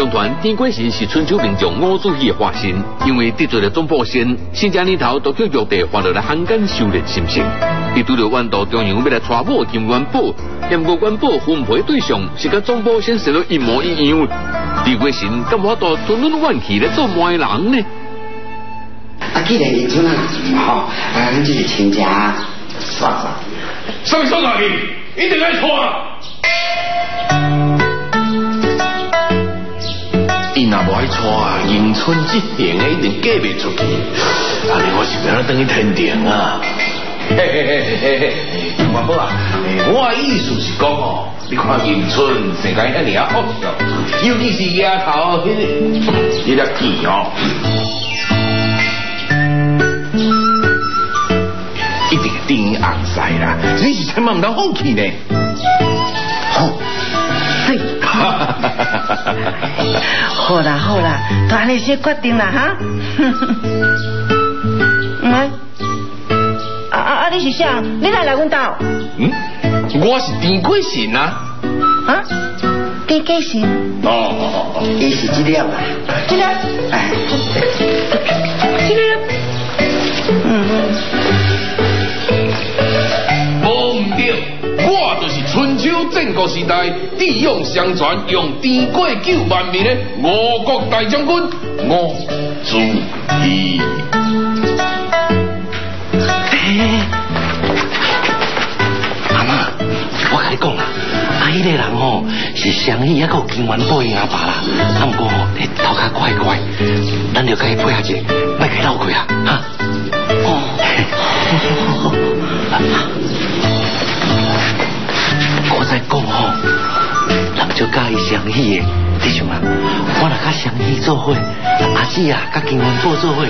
相传天鬼神是春秋名将吴祖羲的化身，因为得罪了总保仙，新家年头都叫玉帝发落来汉奸修炼心性。伊拄着弯道中央要来娶某金元宝，连过元宝分配对象是跟总保仙生了一模一样。天鬼神干嘛都吞吞怨气来做卖人呢？啊，既然你做那事嘛吼，啊，咱就是亲家，算算。什么说哪去？一定来错啊！伊若无爱错啊，迎春这边的一定嫁袂出去。啊，你我是不要等于天定啊？嘿嘿嘿嘿嘿，金元宝啊，我意思是讲哦，你看迎春生个遐尼啊好笑，尤其是丫头，迄个你粒见哦。一定定红晒啦，你是千万唔通放弃呢。好，对，好啦好啦，都安尼先决定啦哈。嗯，啊啊啊！你是谁？你来来阮家？嗯，我是田贵神啊。啊？田贵神？哦哦哦，伊是这样啊。这个？哎，这个？嗯嗯。时代智勇相传用甜国救万民的俄国大将军我主义。阿妈我跟你讲啊阿姨的人哦是上亿一个金元宝阿爸啦阿唔过哥你头卡乖乖咱就可以配合姐别给闹鬼啊哈。哦。好好好好我在讲吼，人就介意相依的，弟兄啊，我若甲相依做伙，阿姊啊，甲金元宝做伙，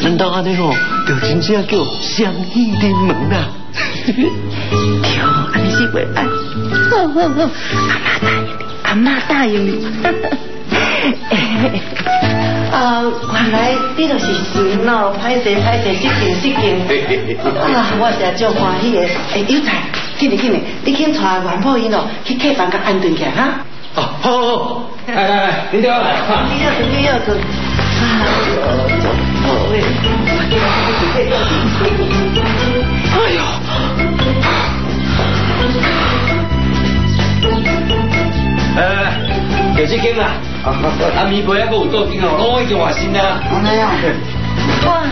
难道安尼吼，就真正叫相依临门啊？哟，安尼是袂歹。好好好，阿妈答应你，阿妈答应你。啊，原来你就是神哦，歹势歹势，失敬失敬。啊，我真足欢喜的。诶，有才，紧嚟紧嚟，你去带元宝因哦，去客房甲安顿起来哈。哦，好好好，来来来，你掉来。你要准，你要准。啊，好诶。哎呦！来来来，给这间啦。阿米伯还有做 dinner，拢已经换新啦。安尼啊。哇，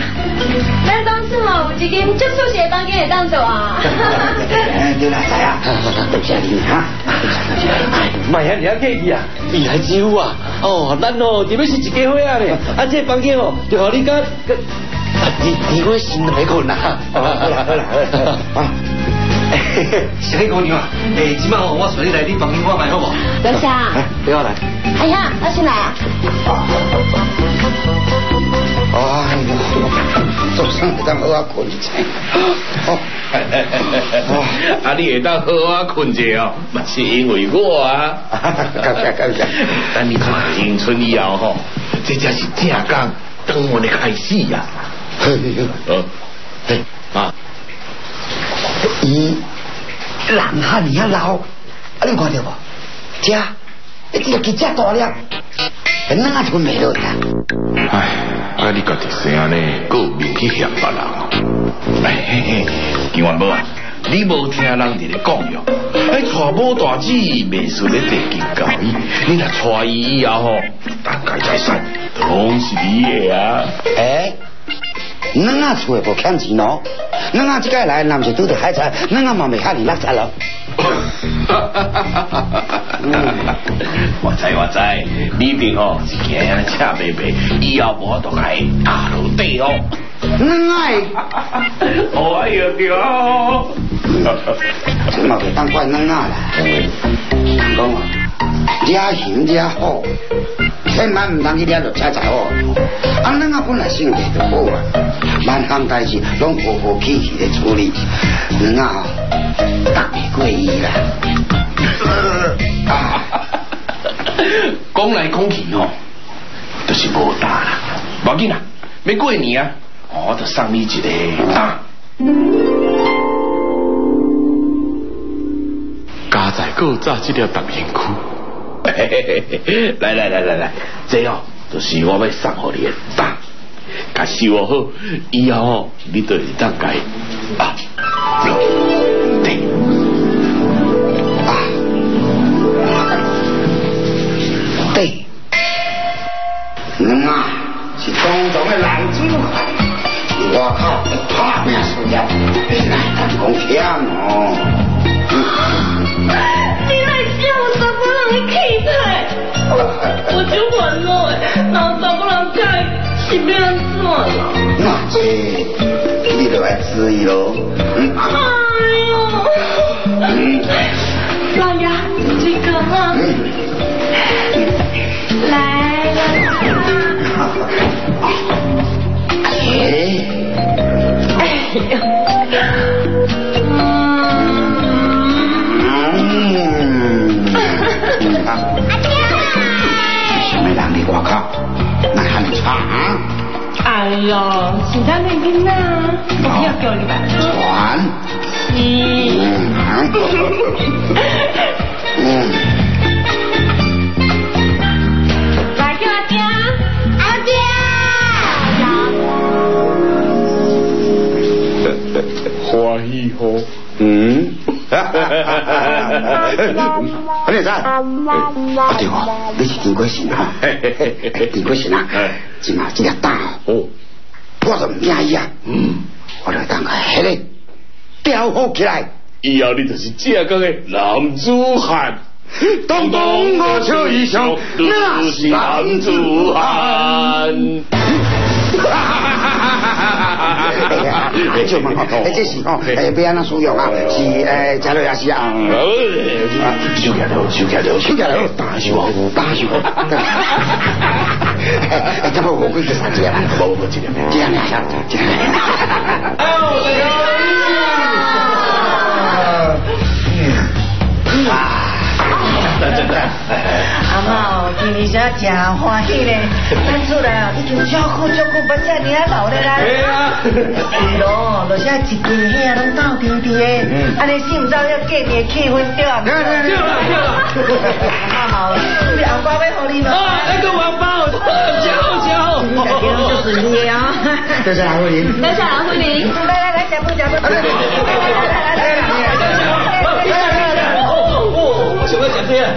咱当时嘛有一间足舒适的房间会当做啊。哎，对啦，知啊，多谢你哈。唔系啊，你啊客气啊，你来招啊，哦，咱哦，特别是一家伙啊咧，啊，这房间哦，就好你讲，你你我心都没困啦，好啦好啦好啦，啊。小黑姑娘啊，诶，今晚我随你来你房间我买好不？等下。不要来。哎呀，我先来啊。哎呀，早上会当好啊困者。哦，啊，你会当好啊困者哦，嘛是因为我啊。感谢感谢。等你看迎春以后吼，这才是正讲当我的开始呀。呃，对啊。伊人汉尔老，啊你看到无？这，一只鸡只大了，哪吞袂落呀？唉，啊你家己生安尼，够面去嫌别人哦。哎嘿嘿，金元宝啊，你无听人伫咧讲哟？哎，娶某大姊未输咧地金教伊，你若娶伊以后吼，大概财产拢是你的啊。哎。恁啊厝无欠钱咯，恁阿即个来南是拄着海菜，恁阿嘛未遐尼落财咯。我知我知，你哋哦是惊车白白，以后无都来打落地哦。恁爱，哦哎呀对哦，这嘛袂当怪恁啊啦。讲啊，惹行惹好，千万唔通去惹着车财哦。啊，恁啊本来性格就好啊，万项代志拢和和气气的处理，恁啊打袂过伊啦。讲来讲去哦，就是无打啦，无紧啦，要过年啊，我就送你一个。打。家在古早这条淡水区，来来来来来，这哦，就是我要送给你的蛋，甲收好，以后哦，你就会当改啊，啊，是公众的男子汉，我靠，打命输了，你来当讲强哦。你来叫我怎么让你气态？我就烦恼诶，然后怎么让开是变怎了？那这你就来注意咯。嗯哎呦，老爷，这个哈，来了。哎，哎呀，嗯，什么人的外口，那还能唱？哎呦，是咱的囡仔，我要叫你吧。传。嗯，何先生，啊对哦，你是丁国信哈？丁国信啊，今嘛这个蛋哦，我都唔惊伊啊，嗯，我就当个迄个雕好起来，以后你就是正港的男子汉。东东我笑一笑，那是男子汉。哎，就蛮好，哎，这是哦，哎，不要那输用啊，是哎，加入也是啊，手起来了，手起来了，手起来了，大手好，大手，哎，这不我贵是啥子啊？无无 这个，这样呀，这样。真真的，阿妈哦，今日才真欢喜咧，咱出来哦，已经照顾照顾不遮尔啊老咧啦。对啊是咯，落下一家遐拢斗阵阵的，安尼心照要过年气氛对啊。对对对了，阿妈哦，你红包要互你吗？啊，那个王八，好巧你大家拢就是你啊。这是哪位人？多谢郎慧玲。来来来，脚步脚步。来来来来来来想要讲这样。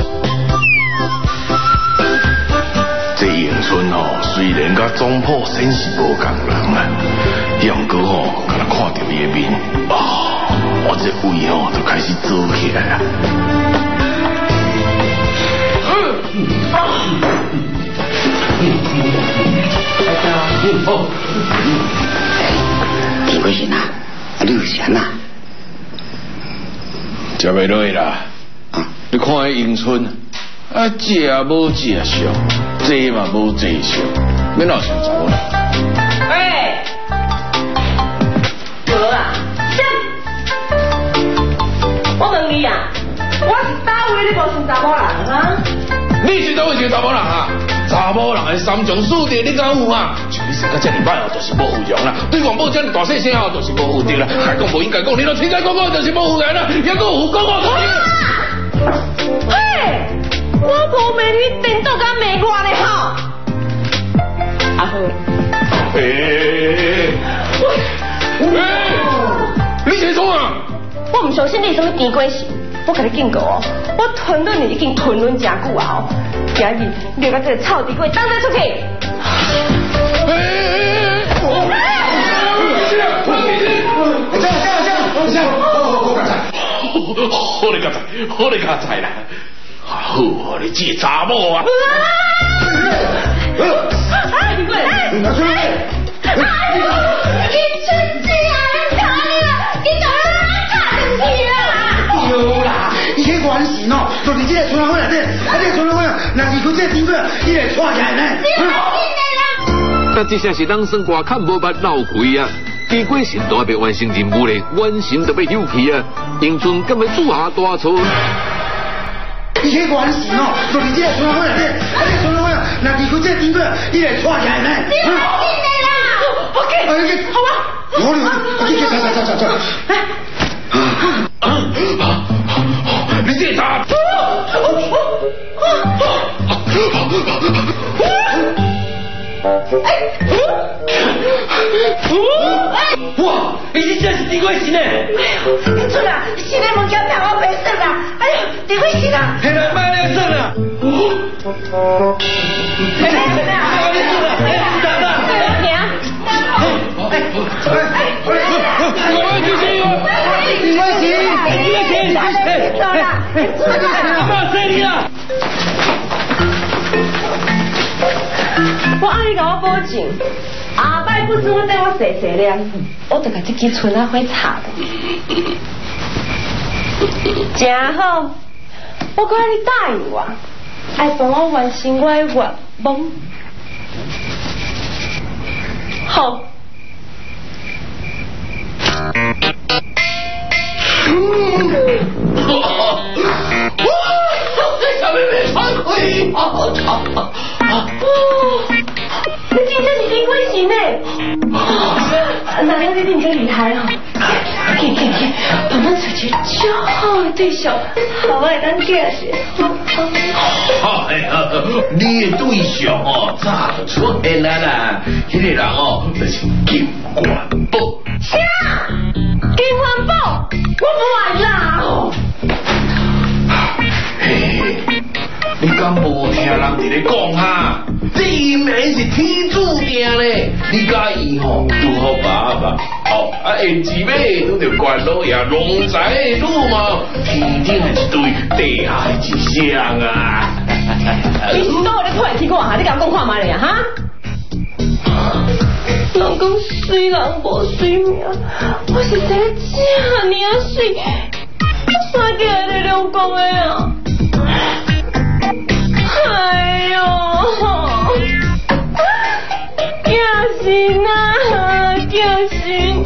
这迎春哦，虽然甲总铺先是无共人啊，杨哥哦，敢若看到伊的面，啊，我这胃哦就开始做起来啊。哦，丁国信啊，你有钱呐？食袂落啦。啊，你看迄迎春，啊，食无食上，坐嘛无坐上，免老想查某人。哎，无啊，我问你啊，我是哪位你无想查某人啊？你是倒位是查某人啊？查某人的三从四德你敢有啊？像你生到这么歹哦，就是无有用啦。对王宝这么大细声哦，就是无有对啦。该讲无应该讲，你都亲家讲讲就是无有人啦。也讲有讲讲。嘿，我无骂你，顶多敢骂我咧吼。阿好，诶，诶，你先说啊！我唔相信你什么甜鬼事，我甲你警告哦，我吞论你已经吞论真久啊哦，今日你把这个臭地鬼当得出去。好你个仔，好你个仔啦！好，你这查某啊！哎，地鬼！拿出来！哎呦，你出事啊！你看啊，你怎么卡进去啦？有啦，伊迄原是喏，就是这个村委会内底，啊，这个村委会若是佢这个丁哥，伊会错起来呢。但这下是当生瓜看无捌闹开啊！结果神都还未完成任务咧，完成就被休去啊！英俊敢要煮下大错？伊迄原是喏，就是这个村委会内底，啊，这个村委会若是佢这个丁哥，伊会错起来呢。我给，哎，你好吧。我你你走走走走走。你这查？我我哎哇，你这是地鬼神呢？你出来，新的物件让我白算啦！哎呀，地鬼神啊！黑人卖两算啦。哎呀，你出来，哎，等 我报警，下摆不准我带我洗洗了，我就把这支村啊火擦了。真好，我讲你答应我，爱帮我完成我的愿望。好。小妹妹穿盔，好吵哦，你真正厉害哦？去去去，帮我找一个最好的对象，好我来当嫁是。哎呀，你的对象哦，早就出现了啦，那个人哦，就是金元宝。啥？金元宝？我不玩啦！嘿，你敢无听人伫咧讲哈？这命是天注定嘞，你家伊吼拄好爸爸，哦啊，下姊妹拄着关老爷龙仔的路嘛，天顶的一对，地下的一双啊！你是倒咧看去看哈？你甲我讲看嘛咧哈？人讲水人无水命，我是在这你啊水，啥叫你两公的啊？哎呦，啊，惊醒！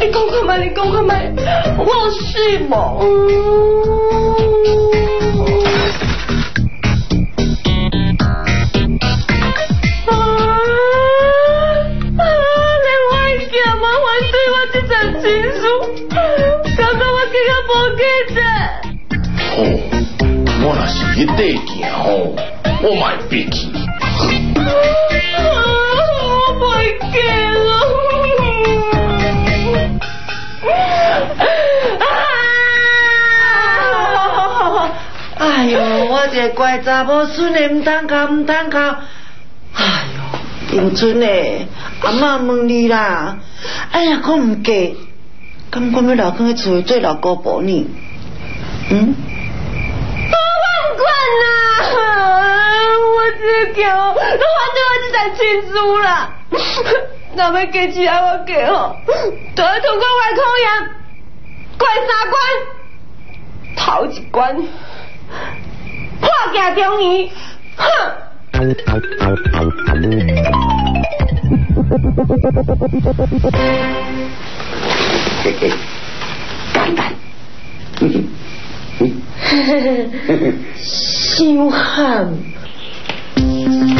你讲看嘛，你讲看嘛，我有水无？啊啊！连我叫麻烦对我这阵情书，感觉我更加无价值。哦，我若是去底行吼，我买别去。哎呦，我这个乖查某孙的唔通哭唔通哭。哎呦，迎春诶，阿嬷问你啦，哎呀，可唔嫁，敢我要留去厝里做老姑婆呢？嗯？我管呐！我只叫，都反正我这台亲书啦。若要嫁起来，我嫁吼，就要通过外考验，过三关，头一关破镜重圆，哼！简单。伤寒。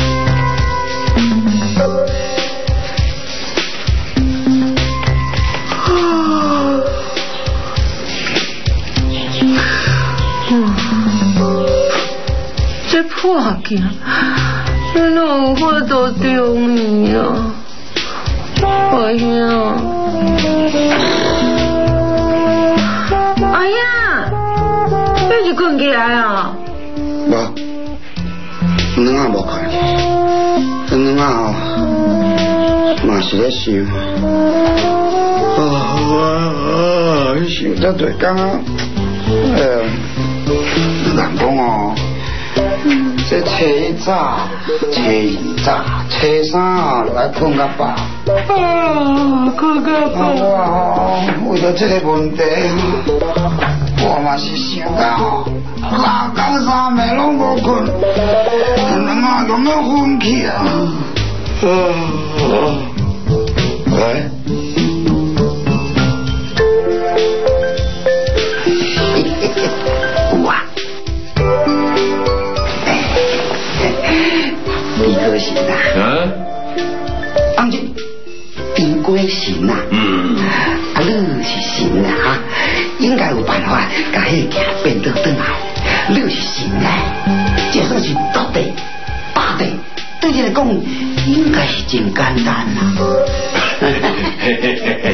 这破镜，你哪有法度中意啊？哎呀！哎呀！你是困起来啊？无，两啊无看，两啊吼，嘛是咧想，啊，想得对讲啊，呃，人讲，这初一早、初二早、初三哦，就爱困个饱。啊，困个啊，我吼为着这个问题，我嘛是想到吼，三更三暝拢无困，两啊都要昏去啊。喂。啊？嗯当真，变鬼神啊！嗯，啊，你是神啊哈，应该有办法把迄个镜变倒转来。你是神啊，就算是到底来讲，应该是真简单啦。啊，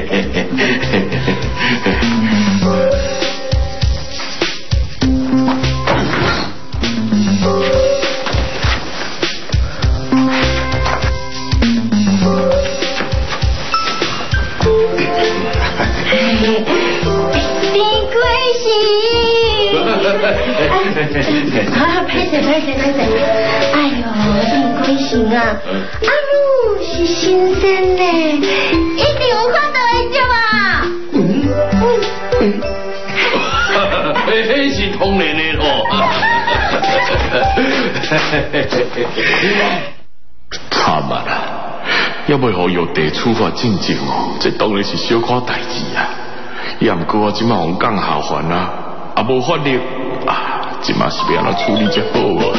要要互药地处罚进正哦，这当然是小可代志啊。也毋过我即马往讲下凡啊，也无法律啊。即嘛是要安怎处理才好啊？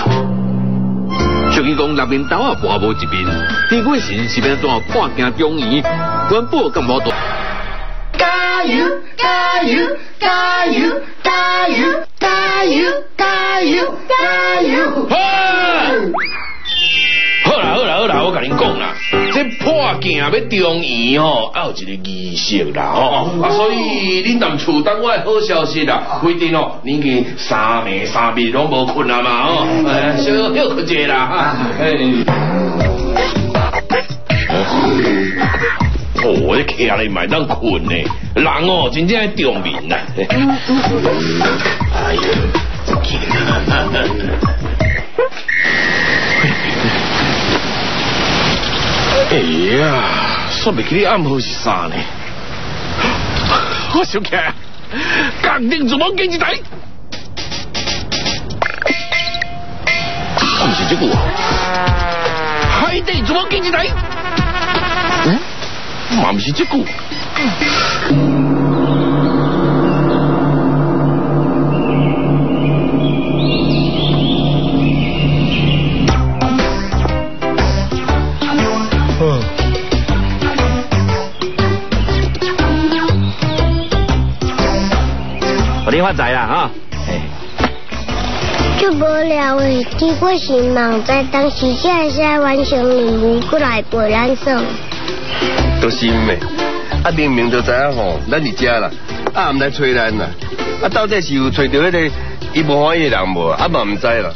俗语讲，六面刀啊，拔无一面。天鬼神是要怎看见中医？官报咁无多。加油！加油！加油！加油！加油！加油！加油！好啦好啦好啦，我甲你讲啦，这破镜要中院吼，要有一个仪式啦吼，啊，所以恁当厝等我的好消息啦，规定哦，恁去三暝三暝拢无困啊嘛吼，哎，小休困者啦哎。哦，我这徛咧买当困呢，人哦真正系中面呐。哎呦，哎呀，说不起你暗号是啥呢？我想起来，钢定怎么给你台？不是这个，海底怎么给你台？嗯，嘛不是这个。发财啦哈！就无聊诶，结果是忙在当时下下完成任务过来陪咱送。都是咩？啊明明就知影吼，咱是遮啦，啊毋来催咱啦，啊到底是有找到迄个伊无欢喜人无？啊嘛毋知啦，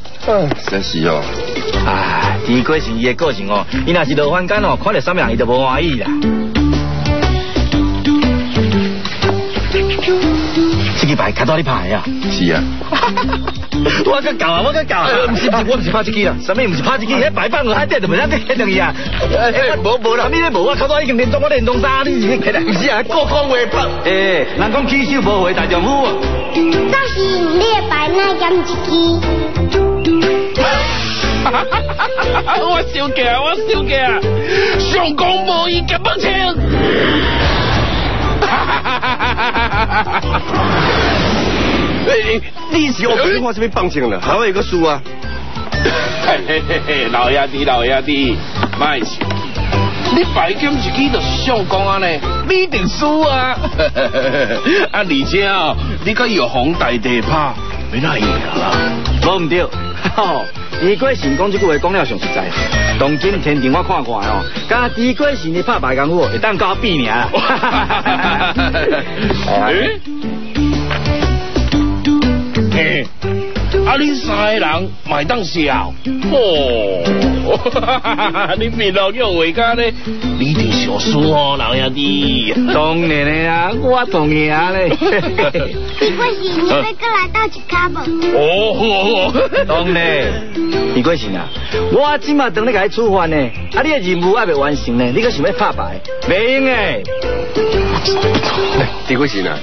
真是哦。唉，结果是伊诶个性哦，伊若是落番间哦，看到什么人伊就无欢喜啦。这个牌卡到你牌啊？是啊。我个搞啊，我个搞啊！不是我唔是拍这个啊，什么唔是拍这个？那白板我海底就没得看到伊啊。哎，无无啦，你咧无啊卡多已经连装我连装衫，你是起来？不是啊，各讲话拍。哎，人讲起手无回大丈夫。倒是你的白那减一支。我笑嘅，我笑嘅，上讲无意咁不清。哎，你是我废话这边放枪了，还有一个输啊！嘿嘿嘿嘿，老爷子老爷子，卖笑！你白金一支就上公啊呢，你一定输啊！啊，而且啊，你可有红大地拍，没那意思啦！无唔对，李国成讲这句话讲了上实在，当今天庭我看看哦，甲李国成你拍白功夫会当我比名。嘿，啊！你三个人买当笑，哦，你面露叫回家呢，你定小输哦，老爷弟。当然的啊，我同意啊咧。李贵是你要过来倒一卡无？哦，当然。李贵是啊，我今嘛等你来处罚呢，啊，你的任务还未完成呢，你可想要拍牌？未用诶。李贵是啊。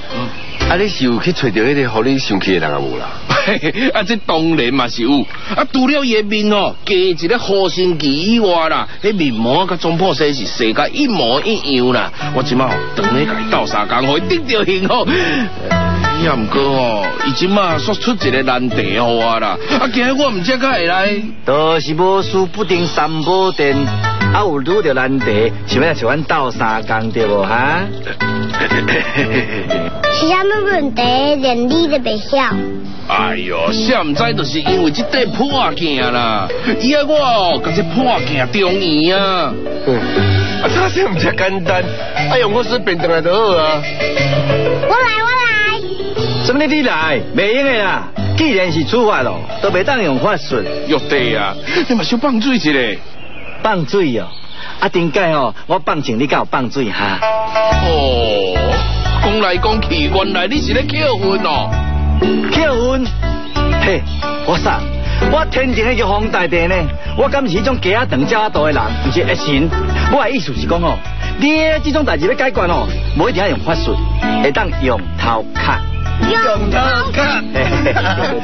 啊！你是有去找到迄个互你生气的人啊？无啦？啊，这当然嘛是有。啊，除了伊面哦，加一个好心机以外啦，迄面膜甲中破西是世界一模一样啦。我即马等你甲伊斗相共，互伊得到幸福。也毋过哦，伊即马说出一个难题互我啦。啊，今日我毋知甲会来，都是无事不定三宝殿。啊有遇到难题，想要找阮斗三工对无哈？是啥物问题，连你都袂晓。哎呦，谁毋知就是因为这块破镜啦，以后我哦，甲这破镜中意啊。啊，这些唔只简单，啊用我是变动来就好啊。我来，我来。什么你来？袂用的啦，既然是处罚咯，都袂当用法术。玉帝啊，你嘛想放水一下？放水哦，啊，顶解哦，我放钱你敢有放水哈？哦，讲来讲去，原来你是咧扣分哦。扣分？嘿，我啥？我天前那个皇大帝呢？我敢是种鸡仔长脚大的人，不是一神。我的意思是讲哦，你这种代志要解决哦，无一定要用法术，会当用头壳。用头壳。对对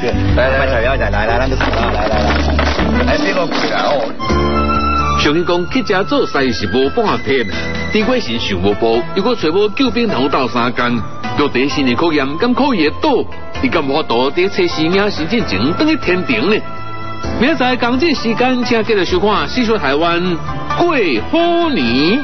对，来来来，来来来，咱就来来来来，来这个过来哦。上去讲去遮做生意是无半天，丁贵是想无报，如果找无救兵同斗三工，玉帝新年考验，敢考会倒？你敢无法度伫测试名时进前等去天庭呢？明仔载港这时间，请继续收看《细说台湾过好年》。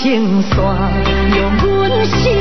想你啦，感情线用阮心。